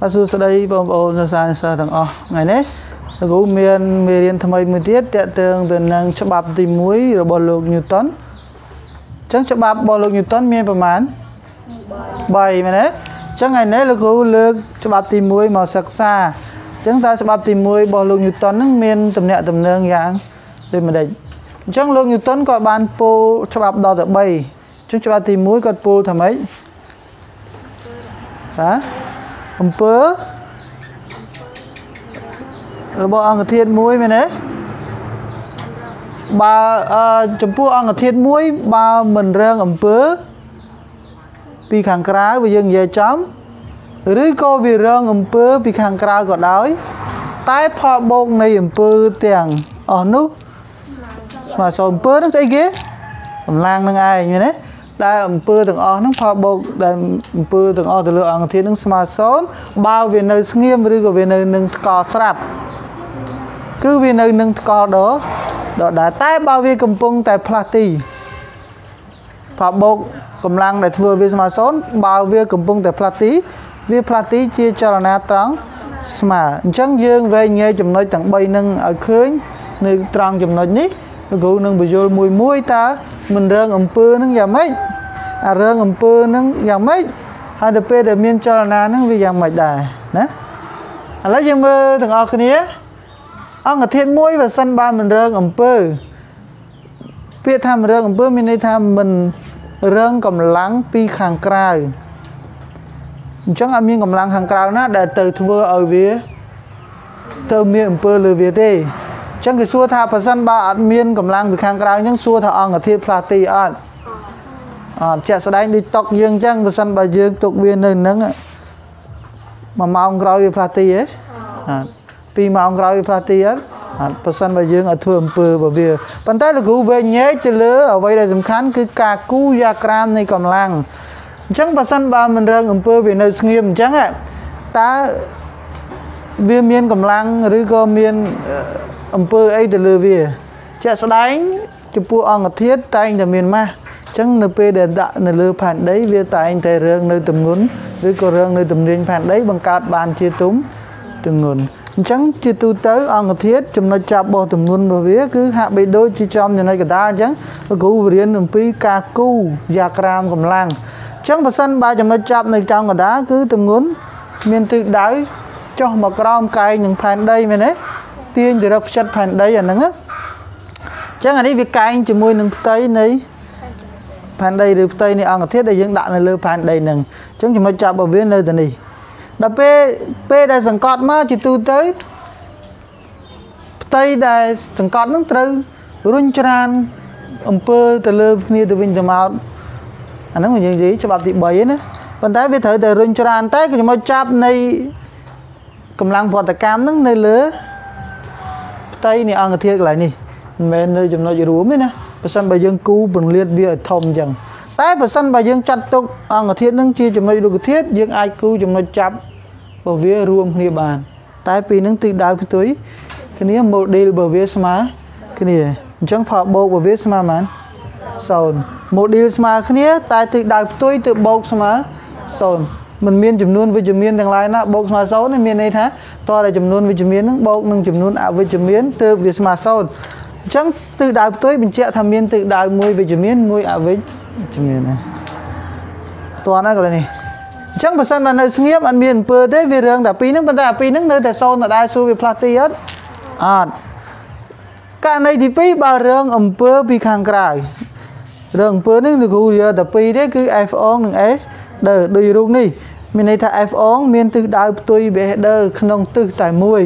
បាទសួស្តីបងប្អូនសិស្សានុសិស្សទាំងអស់ថ្ងៃនេះលោកគ្រូមានមេរៀនថ្មីមួយទៀតតកតើងទៅនឹងច្បាប់ទី1របស់លោក Newton អញ្ចឹងច្បាប់របស់លោក Newton មានប្រមាណ3មែនទេអញ្ចឹងថ្ងៃនេះលោកគ្រូលើកច្បាប់ទី1មកសិក្សាអញ្ចឹងតើច្បាប់ទី1របស់លោក Newton ហ្នឹងមានទំនាក់ទំនងយ៉ាងដូចម្ដេចអញ្ចឹងលោក Newton ក៏បានពោលច្បាប់ដល់ទៅ3អញ្ចឹងច្បាប់ទី1គាត់ពោលថាម៉េចបាទ អំពើរបស់អង្គធាតុមួយមែនទេបើចំពោះអង្គធាតុមួយបើមិនរើងអំពើពីខាងក្រៅបើយើងនិយាយចំឬក៏វារងអំពើពីខាងក្រៅក៏ដោយ តែផលបូកនៃអំពើទាំងអស់នោះស្មើសូមអំពើនឹងស្អីគេកម្លាំងនឹងឯងមែនទេ ដែលអំពើទាំងអស់ហ្នឹងផលបូកដែលអំពើទាំងអស់ទៅលើអង្គធាតុហ្នឹងស្មើ0បើវានៅស្ងៀមឬក៏វានៅនឹងថ្កល់ស្រាប់គឺវានៅនឹងថ្កល់ដដដែលតែបើវាកំពុងតែផ្លាស់ទីផលបូកកម្លាំងដែលធ្វើវាស្មើ0បើវាកំពុងតែផ្លាស់ទីវាផ្លាស់ទីជាចលនាត្រង់ស្មើអញ្ចឹងយើងវែងញែកចំណុចទាំង3ហ្នឹងឲ្យឃើញនៅត្រង់ចំណុចនេះ លោកគ្រូនឹងបញ្យល់មួយមួយតើមិនរើងអំពើនឹងយ៉ាងម៉េចអារើងអំពើនឹងយ៉ាងម៉េចហើយទៅពេលដែលមានចលនានឹងវាយ៉ាងម៉េចដែរណាឥឡូវយើងមើលទាំងអស់គ្នា អង្គធាតុមួយបើសិនបើមិនរើងអំពើពាក្យថាមិនរើងអំពើមានន័យថាមិនរើងកម្លាំងពីខាងក្រៅអញ្ចឹងអត់មានកម្លាំងខាងក្រៅណាដែលទៅធ្វើឲ្យវា ទៅមានអំពើលើវាទេ ចឹងគេសួរថាប៉ះសិនបើអត់មានកម្លាំងពីខាងក្រៅអញ្ចឹងសួរថាអង្គធាតុផ្លាទីអត់អត់ជាក់ស្ដែងដូចតុកយើងអញ្ចឹងប៉ះសិនបើយើងទុកវានៅនឹងមួយម៉ោងក្រោយវាផ្លាទីហ៎អត់ពីរម៉ោងក្រោយវាផ្លាទីអត់អត់ប៉ះសិនបើយើងឲ្យធ្វើអំពើបើវាប៉ុន្តែលោកគ្រូវែងញែកទៅលើអ្វីដែលសំខាន់គឺការគូយ៉ាក្រាមនៃកម្លាំងអញ្ចឹងបើសិនបើមិនរងអំពើវានៅស្ងៀមអញ្ចឹងតើវាមានកម្លាំងឬក៏មាន អំពើអីទៅលើវា ជាក់ស្ដែងចំពោះអង្គធាតុតែងតែមានម៉ាស់អញ្ចឹងនៅពេលដែលដាក់នៅលើផែនដីវាតែងតែរឿងនៅទម្ងន់ឬក៏រឿងនៅទំនាញផែនដីបង្កើតបានជាទុំទម្ងន់អញ្ចឹងជាទូទៅអង្គធាតុចំណុចចាប់របស់ទម្ងន់របស់វាគឺហាក់បីដូចជាចំចំណុចកណ្ដាលអញ្ចឹងលោកគ្រូរៀនអំពីការគូយ៉ាក្រាមកម្លាំងអញ្ចឹងបើសិនបើចំណុចចាប់នៅចំកណ្ដាលគឺទម្ងន់មានទិសដៅចុះមកក្រោមកែងនឹងផែនដីមែនទេ ទាញទៅរកផ្ចិតផែនដីអាហ្នឹងអញ្ចឹងអានេះវាកែងជាមួយនឹងផ្ទៃនៃផែនដីឬផ្ទៃនៃអង្គធាតុដែលយើងដាក់នៅលើផែនដីហ្នឹងអញ្ចឹងចំណុចចាប់របស់វានៅទីនេះដល់ពេលពេលដែលសង្កត់មកជាទូទៅផ្ទៃដែលសង្កត់ហ្នឹងត្រូវរុញច្រានអំពើទៅលើគ្នាទៅវិញទៅមកអាហ្នឹងយើងនិយាយច្បាប់ទី3ណាប៉ុន្តែវាត្រូវតែរុញច្រានតែចំណុចចាប់នៃកម្លាំងប្រតិកម្មហ្នឹងនៅលើ ផ្ទៃនៃអង្គធាតុកន្លែងនេះមិនមែននៅចំណុចរួមទេណាបើសិនបើយើងគូពន្លាតវាឲ្យធំអញ្ចឹងតែបើសិនបើយើងចាត់ទុកអង្គធាតុនឹងជាចំណុចរុក្ខធាតុយើងអាចគូចំណុចចាប់របស់វារួមគ្នាបាន តែពីនឹងទិសដៅផ្ទុយគ្នា model របស់វាស្មើគ្នាអញ្ចឹងផលបូករបស់វាស្មើប៉ុន្មាន0 model ស្មើគ្នា តែទិសដៅផ្ទុយទៅបូកស្មើ0 មិនមានចំនួនវិជ្ជមានទាំងឡាយណាបូកស្មើ0នេះមានន័យថាតើតែចំនួនវិជ្ជមាននឹងបូកនឹងចំនួនអវិជ្ជមានទើបវាស្មើ0អញ្ចឹងទិសដៅផ្ទុយបញ្ជាក់ថាមានទិសដៅមួយវិជ្ជមានមួយអវិជ្ជមានណាតើណាកន្លែងនេះអញ្ចឹងបើសិនមកនៅស្ងៀមអត់មានអំពើទេវារឿងតែពីរហ្នឹងប៉ុន្តែអាពីរហ្នឹងនៅតែ0ដដែលសួរវាផ្លាស់ទីអត់អត់ករណីទី2បើរឿងអំពើពីខាងក្រៅរឿងអំពើនេះលោកគ្រូយកតែពីរទេគឺ F អងនិង S ដើដូចរូបនេះមានន័យថា f អងមានទិសដៅផ្ទុយ BSD ក្នុងទិសតែមួយ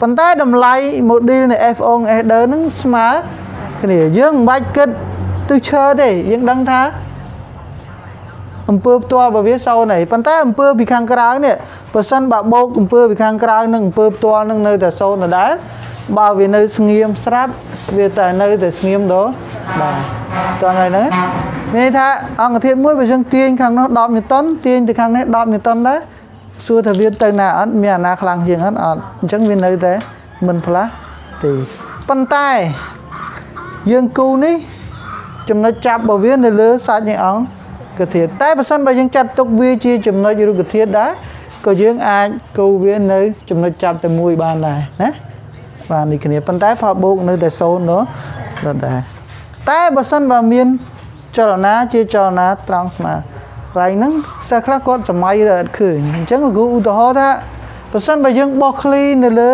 ប៉ុន្តែតម្លៃ model នៃ f អង SD ហ្នឹងស្មើគ្នាយើងមិនបាច់គិតទិសឈើទេយើងដឹងថាអំពើផ្ទាល់របស់វាសូន្យហើយប៉ុន្តែអំពើពីខាងក្រៅនេះបើសិនបើបោកអំពើពីខាងក្រៅនឹងអំពើផ្ទាល់នឹងនៅតែសូន្យដដែលបើវានៅស្ងៀមស្រាប់វាតែនៅតែស្ងៀមដល់ បាទតោះហើយហ្នឹងមានន័យថាអង្គធាតុមួយបើយើងទាញខាងនោះ10នីតុនទាញទៅខាងនេះ10នីតុនដែរសួរថាវាទៅណាអត់មានអាណាខ្លាំងជាងអត់អត់អញ្ចឹងវានៅតែមិនផ្លាស់ទេប៉ុន្តែយើងគូនេះចំណុចចាប់របស់វានៅលើសាច់នៃអង្គធាតុតែបើសិនបើយើងចាត់ទុកវាជាចំណុចរុក្ខធាតុដែរក៏យើងអាចគូវានៅ ចំណុចចាប់តែមួយបានដែរណាបាទនេះគ្នាប៉ុន្តែផលបូកនៅតែ0នោះដល់ដែរ តែបើសិនបើមានចលនាជាចលនាត្រង់ស្មើកន្លែងហ្នឹងសិស្សខ្លះគាត់សម័យរត់ឃើញអញ្ចឹងលោកគ្រូឧទាហរណ៍ថាបើសិនបើយើងបោះឃ្លីនៅលើ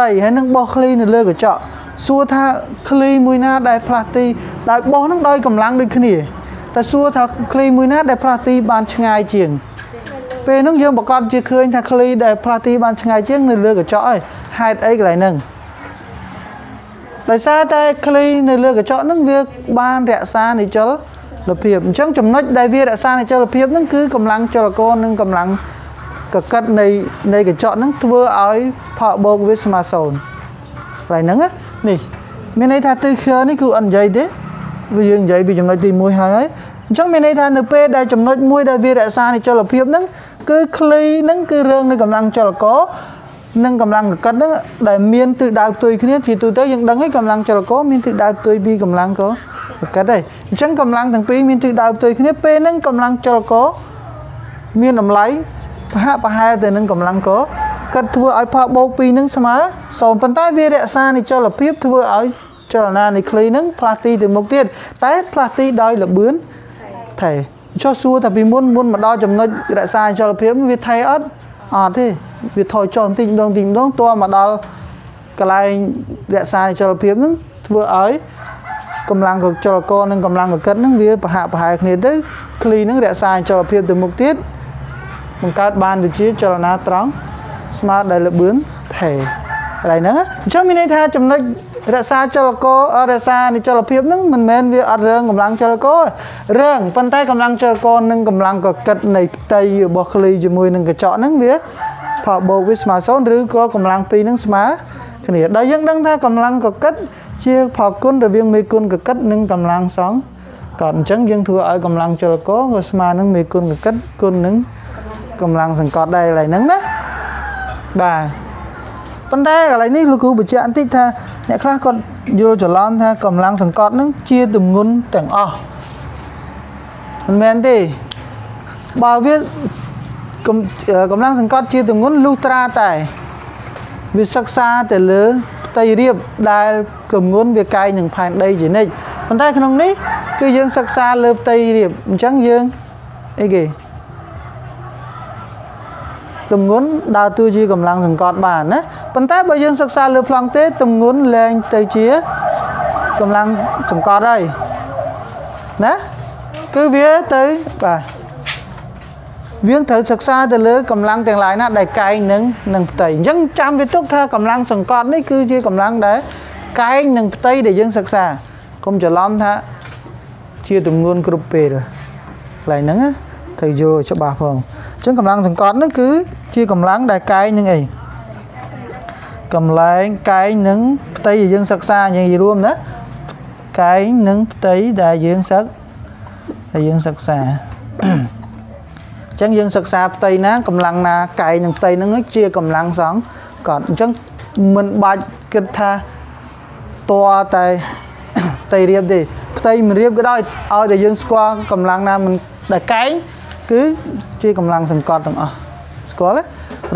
ដីហើយនឹងបោះឃ្លីនៅលើកញ្ចក់សួរថាឃ្លីមួយណាដែលផ្លាស់ទីដោយបោះហ្នឹងដោយកម្លាំងដូចគ្នាតែសួរថាឃ្លីមួយណាដែលផ្លាស់ទីបានឆ្ងាយជាងពេលហ្នឹងយើងប្រកាសជាឃើញថាឃ្លីដែលផ្លាស់ទីបានឆ្ងាយជាងនៅលើកញ្ចក់ហើយហេតុអីកន្លែងហ្នឹង ដោយសារតែឃ្លីនៅលើកញ្ចក់ហ្នឹងវាបានរក្សានិចលភាពអញ្ចឹងចំណុចដែលវារក្សានិចលភាពហ្នឹងគឺកម្លាំងចលករនិងកម្លាំងកកិតនៃនៃកញ្ចក់ហ្នឹងធ្វើឲ្យផលបូកវាស្មើ0កន្លែងហ្នឹងនេះមានន័យថាទិសខនេះគឺអត់និយាយទេវាយើងនិយាយពីចំណុចទី1ហើយហើយអញ្ចឹងមានន័យថានៅពេលដែលចំណុចមួយដែលវារក្សានិចលភាពហ្នឹងគឺคลีហ្នឹងគឺរឿងនៃកម្លាំងចលករ និងកម្លាំងកកិតហ្នឹងដែលមានទិសដៅផ្ទុយគ្នាជាទូទៅយើងដឹងហើយកម្លាំងចលករមានទិសដៅផ្ទុយពីកម្លាំងកកិតហើយអញ្ចឹងកម្លាំងទាំងពីរមានទិសដៅផ្ទុយគ្នាពេលហ្នឹងកម្លាំងចលករមានតម្លៃប្រហាក់ប្រហែលទៅនឹងកម្លាំងកកិតធ្វើឲ្យផលបូកពីរនឹងស្មើសូន្យប៉ុន្តែវារក្សានិចលភាពធ្វើឲ្យចលនានៃឃ្លីនឹងផ្លាស់ទីទៅមុខទៀតតែផ្លាស់ទីដោយលបឿនថេចុះសួរតែពីមុនមុនមកដល់ចំណុចរក្សាចលភាពវាថេអត់អត់ទេ វាថយចុះបន្តិចម្ដងបន្តិចម្ដងតមកដល់កន្លែងរក្សាចលភាពនឹងធ្វើឲ្យកម្លាំងកចលករនិងកម្លាំងកកិតនឹងវាប្រហាក់ប្រហែលគ្នាទៅឃ្លីនឹងរក្សាចលភាពទៅមុខទៀតបង្កើតបានវិជាចលនាត្រង់ស្មើដោយលបឿនថេកន្លែងហ្នឹងអញ្ចឹងមានន័យថាចំណុចរក្សាចលកររក្សានិចលភាពហ្នឹងមិនមែនវាអត់រឿងកម្លាំងចលកររឿងប៉ុន្តែកម្លាំងចលករនិងកម្លាំងកកិតនៃផ្ទៃរបស់ឃ្លីជាមួយនឹងកញ្ចក់ហ្នឹងវា ផលបូកវាស្មើ0ឬក៏កម្លាំងពីរហ្នឹងស្មើគ្នាដោយយើងដឹងថាកម្លាំងកកិតជាផលគុណរវាងមេគុណកកិតនិងកម្លាំងសង្កត់អញ្ចឹងយើងធ្វើឲ្យកម្លាំងចលករក៏ស្មើនឹងមេគុណកកិតគុណនឹងកម្លាំងសង្កត់ដែរកន្លែងហ្នឹងណាបាទប៉ុន្តែកន្លែងនេះលោកគ្រូបញ្ជាក់បន្តិចថាអ្នកខ្លះគាត់យល់ច្រឡំថាកម្លាំងសង្កត់ហ្នឹងជាទម្ងន់ទាំងអស់មិនមែនទេបើវា កម្លាំងសង្កត់ជាទម្ងន់លុះត្រាតែវាសិក្សាទៅលើផ្ទៃរាបដែលទម្ងន់វាកាយនឹងផែនដីជានិច្ចប៉ុន្តែក្នុងនេះគឺយើងសិក្សាលើផ្ទៃរាបអញ្ចឹងយើងអីគេទម្ងន់ដើរតួជាកម្លាំងសង្កត់បានណាប៉ុន្តែបើយើងសិក្សាលើប្លង់ទេទម្ងន់លែងទៅជាកម្លាំងសង្កត់ហើយណាគឺវាទៅបាទ វាត្រូវសិក្សាទៅលើកម្លាំងទាំងឡាយណាដែលកែងនឹងនឹងផ្ទៃអញ្ចឹងចាំវាទុកថាកម្លាំងសង្កត់នេះគឺជាកម្លាំងដែលកែងនឹងផ្ទៃដែលយើងសិក្សាកុំច្រឡំថាជាទម្ងន់គ្រប់ពេលកន្លែងហ្នឹងត្រូវយល់ច្បាស់ផងចឹងកម្លាំងសង្កត់ហ្នឹងគឺជាកម្លាំងដែលកែងនឹងអីកម្លាំងកែងនឹងផ្ទៃដែលយើងសិក្សានិយាយរួមណាកែងនឹងផ្ទៃដែលយើងសិក្សាដែលយើងសិក្សា អញ្ចឹងយើងសិក្សាផ្ទៃណាកម្លាំងណាកែងនឹងផ្ទៃហ្នឹងជាកម្លាំងសង្កត់អញ្ចឹងមិនបាច់គិតថាតតែផ្ទៃរៀបទេផ្ទៃមិនរៀបក៏ដោយឲ្យតែយើងស្គាល់កម្លាំងណាមិនដែលកែងគឺជាកម្លាំងសង្កត់ទាំងអស់ស្គាល់ទេ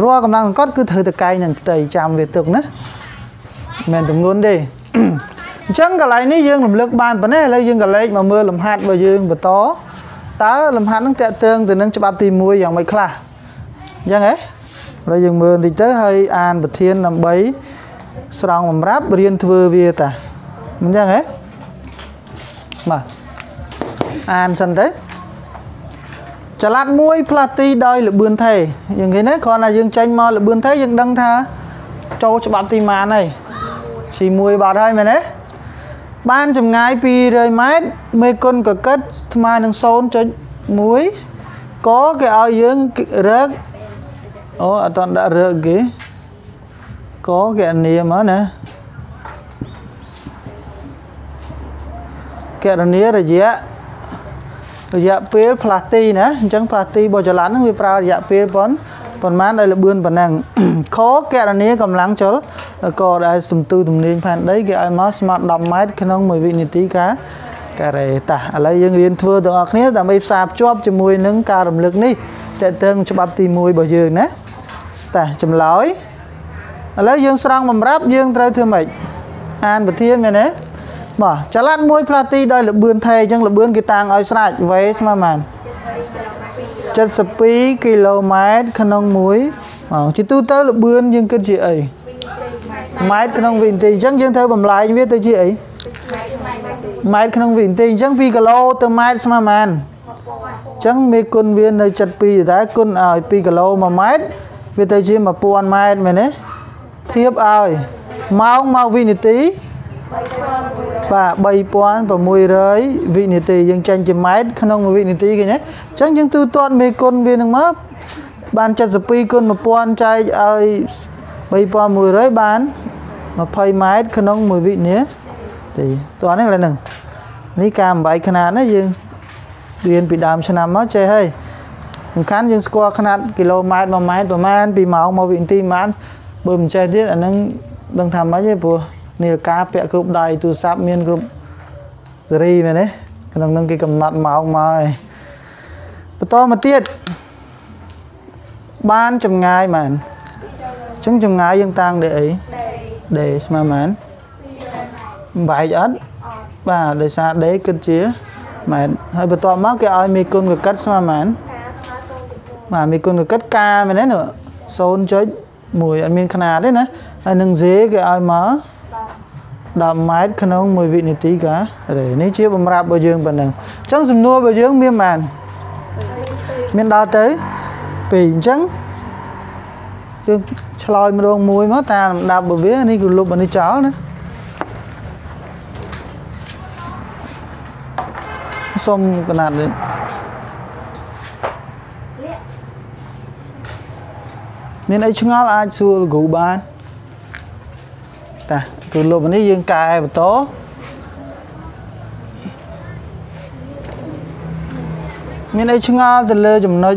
រាល់កម្លាំងសង្កត់គឺត្រូវតែកែងនឹងផ្ទៃចាំវាទុកណាមិនមែនទម្ងន់ទេអញ្ចឹងកន្លែងនេះយើងរំលឹកបានប៉ុណ្ណេះឥឡូវយើងក៏លេខមកមើលលំហាត់របស់យើងបន្ត តើលំហាត់ហ្នឹងតកតើងទៅនឹងច្បាប់ទី1យ៉ាងម៉េចខ្លះអញ្ចឹងហ៎ឥឡូវយើងមើលបន្តិចទៅហើយអានប្រធានដើម្បីស្រង់បំរាប់រៀនធ្វើវាតាអញ្ចឹងហ៎បាទអានសិនទៅចល័តមួយផ្លាស់ទីដោយលបឿនថេយើងឃើញទេគ្រាន់តែយើងចេញមកលបឿនថេយើងដឹងថាចូលច្បាប់ទីម៉ានហើយស៊ីមួយបាត់ហើយមែនទេ បានចម្ងាយ200ម៉ែត្រមេគុណកកិតស្មើនឹង0.1កគេឲ្យយើងរើកអូអត់តដាក់រើកគេកគេអនាមណាកណនីរយៈរយៈពេលផ្លាស់ទីណាអញ្ចឹងផ្លាស់ទីរបស់ចល័តហ្នឹងវាប្រើរយៈពេលប៉ុនប៉ុន្មានដោយលបឿនប៉ុណ្ណឹងខកណនីកម្លាំងចល ក៏ដែលសំទូទំនាញផែនដីគេឲ្យមកស្មើ10ម៉ែត្រក្នុង1វិនាទីការការ៉េតាឥឡូវយើងរៀនធ្វើទាំងអស់គ្នាដើម្បីផ្សារភ្ជាប់ជាមួយនឹងការរំលឹកនេះតេតើងច្បាប់ទី1របស់យើងណាតែចម្លើយឥឡូវយើងស្រង់បំរាប់យើងត្រូវធ្វើម៉េចអានប្រធានមែនទេបាទចល័តមួយផ្លាទីដោយលបឿនថេអញ្ចឹងលបឿនគេតាំងឲ្យស្រេចវេស្មើប៉ុន្មាន72គីឡូម៉ែត្រក្នុងមួយបាទជាទូទៅលបឿនយើងគិតជាអី ម៉ែត្រក្នុងវិនាទីអញ្ចឹងយើងត្រូវបំលែងវាទៅជាអីម៉ែត្រក្នុងវិនាទីអញ្ចឹង2គីឡូទៅម៉ែត្រស្មើប៉ុន្មានអញ្ចឹងមេគុណវានៅ72ដែរគុណឲ្យ2គីឡូ1ម៉ែត្រវាទៅជា1000ម៉ែត្រមែនទេធៀបឲ្យម៉ោងមកវិនាទីបាទ3600វិនាទីយើងចាញ់ជាម៉ែត្រក្នុង1វិនាទីឃើញទេអញ្ចឹងយើងទូទាត់មេគុណវានឹងមកបាន72គុណ1000ចែកឲ្យ3100បាន 20ម៉ែត្រក្នុង1វិនាទីតោះនេះឡើយហ្នឹងនេះការបំបែកຂະຫນាតណាយើងរៀនពីដើមឆ្នាំមកចេះហើយសំខាន់យើងស្គាល់ຂະຫນាតគីឡូម៉ែត្រ1ម៉ែត្រប្រហែលពីម៉ោងមកវិនាទីប្រហែលបើមិនចេះទៀតអាហ្នឹងដឹងថាម៉េចទេព្រោះនាឡិកាពាក់គ្រប់ដៃទូរស័ព្ទមានគ្រប់សេរីមែនទេក្នុងនឹងគេកំណត់ម៉ោងមកហើយបន្តមកទៀតបានចម្ងាយមែនអញ្ចឹងចម្ងាយយើងតាំងដេអីដេ ស្មើមែនបែកអត់បាទដោយសារដេគិតជាមែនហើយបន្ទាប់មកគេឲ្យមេគុណកកិតស្មើមែនបាទមេគុណកកិតកាមែនទេ0.1អត់មានຂະຫນាតទេណាហើយនឹង Z គេឲ្យមក10ម៉ែត្រក្នុង1វិនាទីការ៉េនេះជាបំរាប់របស់យើងប៉ុណ្ណឹងអញ្ចឹងសំណួររបស់យើងមានប៉ុន្មានមានដល់ទៅ2អញ្ចឹងយើង ឆ្លើយម្ដងមួយមកតាមលំដាប់របស់វានេះគឺលុបអានេះចោលណាសុំកណាត់នេះមានអីឆ្ងល់អាចសួរលោកគ្រូបានតាទូលុបនេះយើងកែបន្តមានអីឆ្ងល់ទៅលើចំណុច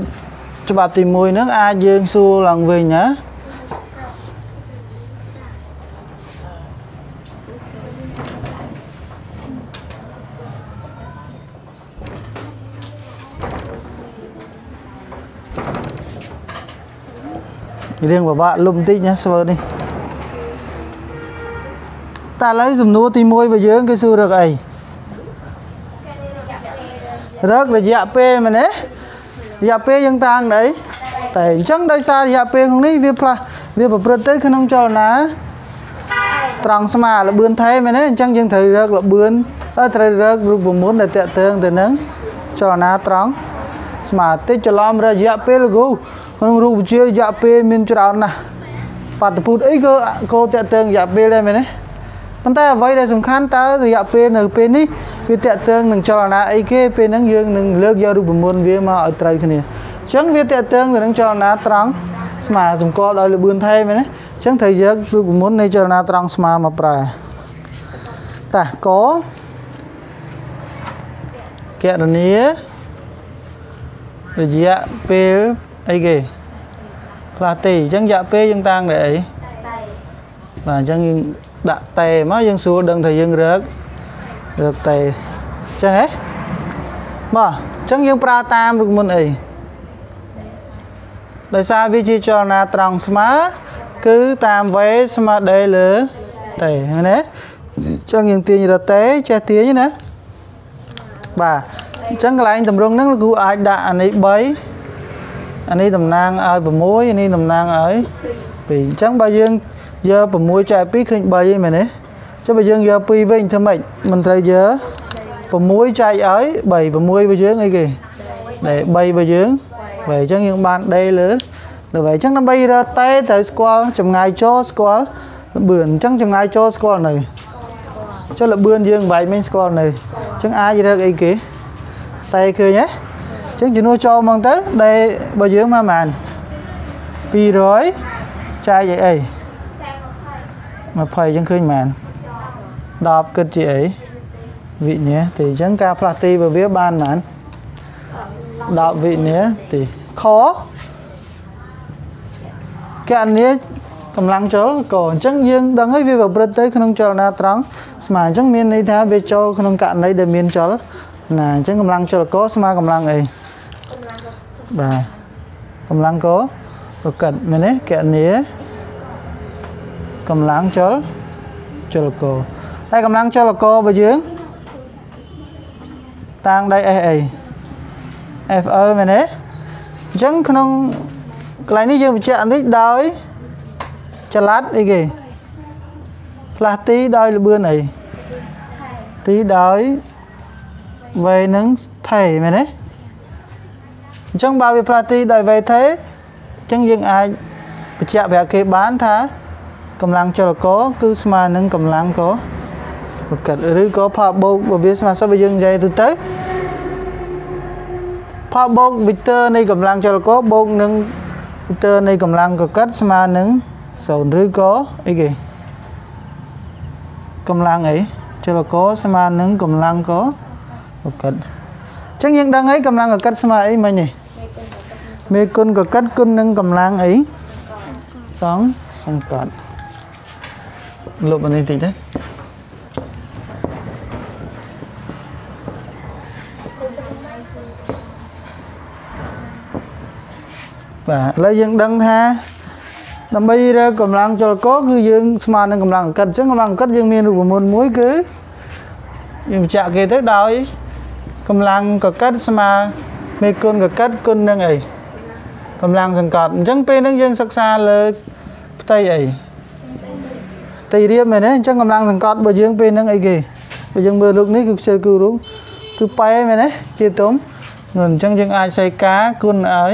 ច្បាប់ទី1ហ្នឹងអាចយើងសួរឡើងវិញណា រៀងពិបាកលុបបន្តិចណាស្វើនេះតែឥឡូវសំណួរទី1របស់យើងគេសួររកអីរករយៈពេលមែនទេរយៈពេលយើងតាំងអីតែអញ្ចឹងដោយសាររយៈពេលក្នុងនេះវាផ្លាស់វាប្រព្រឹត្តទៅក្នុងចលនាត្រង់ស្មាលបឿនថេមែនទេអញ្ចឹងយើងត្រូវរកលបឿនត្រូវរករូបមន្តដែលតេតើងទៅនឹងចលនាត្រង់ស្មាតិចច្រឡំរយៈពេលលោកគ្រូ ក្នុងរូបវិទ្យារយៈពេលមានច្រើនណាស់បាតុភូតអីក៏ក៏តេតើងរយៈពេលដែរមែនទេប៉ុន្តែអ្វីដែលសំខាន់តើរយៈពេលនៅពេលនេះវាតេតើងនឹងចលនាអីគេពេលហ្នឹងយើងនឹងលើកយករូបមន្តវាមកឲ្យត្រូវគ្នាអញ្ចឹងវាតេតើងទៅនឹងចលនាត្រង់ស្មើសម្គាល់ដោយលបឿនថេមែនទេអញ្ចឹងត្រូវយករូបមន្តនៃចលនាត្រង់ស្មើមកប្រើតាកកណនីរយៈពេល អីគេខ្លះទេអញ្ចឹងរយៈពេលយើងតាំងតែអីបាទអញ្ចឹងយើងដាក់តេមកយើងស្រួលដឹងថាយើងរករកតេអញ្ចឹងហ៎បាទអញ្ចឹងយើងប្រើតាមរូបមន្តអីដោយសារវាជាចលនាត្រង់ស្មើគឺតាមវេស្មើដេលើតេឃើញទេអញ្ចឹងយើងទាញរកតេចេះទាញណាបាទអញ្ចឹងកន្លែងតម្រងហ្នឹងលោកគ្រូអាចដាក់អានេះ3 អានេះតំណាងឲ្យ6អានេះតំណាងឲ្យ2អញ្ចឹងបើយើងយក6ចែក2ឃើញ3ឯងមែនទេចុះបើយើងយក2វិញធ្វើម៉េចមិនត្រូវយក6ចែកឲ្យ3 6របស់យើងអីគេដែល3របស់យើង vậy អញ្ចឹងយើងបានដេលើដល់ vậy អញ្ចឹងដើម្បីរកតេត្រូវស្គាល់ចម្ងាយចូលស្គាល់លបឿនអញ្ចឹងចម្ងាយចូលស្គាល់នៅចុះលបឿនយើងបែកមិញស្គាល់នៅអញ្ចឹងអាចរកអីគេតេឃើញទេអញ្ចឹងជំនួសចូលមកទៅដេរបស់យើងមកប៉ុន្មាន200ចែកអីអី20អញ្ចឹងឃើញមែន10គិតជាអីវិញ្ញាទីអញ្ចឹងការផ្លាស់ទីរបស់វាបានប៉ុន្មាន10វិញ្ញាទីខកណនីកម្លាំងចូលក៏អញ្ចឹងយើងដឹងហើយវាប្រព្រឹត្តទៅក្នុងចលនាត្រង់ស្មើអញ្ចឹងមានន័យថាវាចូលក្នុងករណីដែលមានចលណាអញ្ចឹងកម្លាំងចលកស្មើកម្លាំងអី បាទកម្លាំងកប្រកិតមែនទេកញ្ញាកម្លាំងចលចលកតែកម្លាំងចលករបស់យើងតាំងដៃ S អី FE មែនទេអញ្ចឹងក្នុងកន្លែងនេះយើងបញ្ជាក់នេះដោយចល័តអីគេផ្លាស់ទីដោយលបឿនអីទីដោយវេនឹងថេមែនទេ អញ្ចឹងបើវាផ្លាស់ទីដោយវេថេអញ្ចឹងយើងអាចបញ្ជាក់ប្រាប់គេបានថាកម្លាំងចលករគឺស្មើនឹងកម្លាំងកប្រកិតឬក៏ផលបូកបើវាស្មើសិនបើយើងនិយាយទៅទៅផលបូកវិទ័រនៃកម្លាំងចលករបូកនឹងវិទ័រនៃកម្លាំងកកិតស្មើនឹង0ឬក៏អីគេកម្លាំងអីចលករស្មើនឹងកម្លាំងកកកិតអញ្ចឹងយើងដឹងអីកម្លាំងកកិតស្មើអីមិញនេះ មេគុណកកិតគុណនឹងកម្លាំងអីសងសង្កត់លុបអានេះតិចទេបាទឥឡូវយើងដឹងថាដើម្បីរើកម្លាំងចលករគឺយើងស្មើនឹងកម្លាំងអង្កត់អញ្ចឹងកម្លាំងអង្កត់យើងមានរូបមន្តមួយគឺយើងបញ្ជាក់គេទៅដោយកម្លាំងកកិតស្មើមេគុណកកិតគុណនឹងអី កម្លាំងសង្កត់អញ្ចឹងពេលហ្នឹងយើងសិក្សាលើផ្ទៃអីផ្ទៃរៀបមែនទេអញ្ចឹងកម្លាំងសង្កត់របស់យើងពេលហ្នឹងអីគេបើយើងមើលរូបនេះគឺខ្ជិលគឺរូបគឺប៉ែមែនទេជាទុំអញ្ចឹងយើងអាចសេកាគុណឲ្យ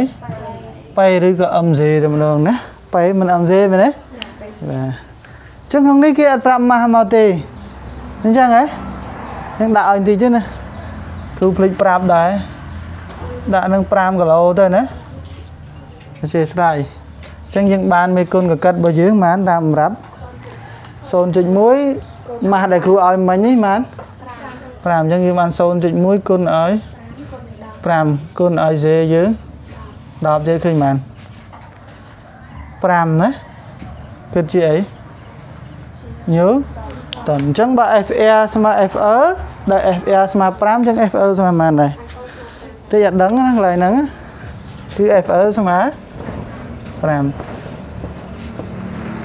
ប៉ៃឬក៏ MZ តែម្ដងណាប៉ៃមិន MZ មែនទេបាទអញ្ចឹងក្នុងនេះគេអត់ប្រាប់ម៉ាស់មកទេអញ្ចឹងហ៎អញ្ចឹងដាក់ឲ្យបន្តិចទេណាគ្រូភ្លេចប្រាប់ដែរដាក់នឹង5គីឡូទៅណា អធិស្ឋានអញ្ចឹងយើងបានមេគុណកកិតរបស់យើងបានតាមសម្រាប់0.1ម៉ាស់ដែលគ្រូឲ្យមិញនេះបាន5អញ្ចឹងយើងបាន0.1គុណឲ្យ5គុណឲ្យ z យើង10ជ័យឃើញបាន5ណាគិតជាអីញើតើអញ្ចឹងបើ FR ស្មើ FE ដែល FR ស្មើ5អញ្ចឹង FE ស្មើប៉ុន្មានដែរតិចអត់ដឹងណាកន្លែងហ្នឹងគឺ FE ស្មើ5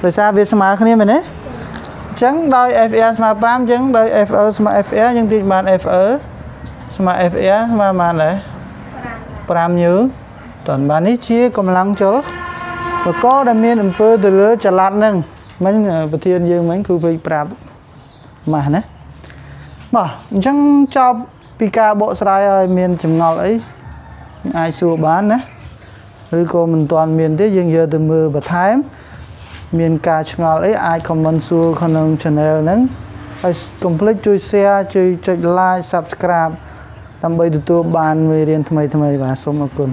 ដោយសារវាស្មើគ្នាមែនទេអញ្ចឹងដោយ FR ស្មើ5អញ្ចឹងដោយ FE ស្មើ FR យើងទាញបាន FE ស្មើ FR ស្មើប៉ុន្មានដែរ5ញើតើបាននេះជាកម្លាំងចលបកដែលមានអំពើទៅលើចល័តហ្នឹងមិញប្រធានយើងមិញគ្រូពេកប្រាប់ម៉ាស់ណាបាទអញ្ចឹងចប់ពីការបកស្រាយឲ្យមានចម្ងល់អីអាចសួរបានណា ឬក៏មិនទាន់មានទេយើងយកទៅមើលបន្ថែម មានការឆ្ងល់អីអាច comment សួរក្នុង channel ហ្នឹងហើយកុំភ្លេចជួយ share ជួយចុច like subscribe ដើម្បីទទួលបានមេរៀនថ្មីៗបាទសូមអរគុណ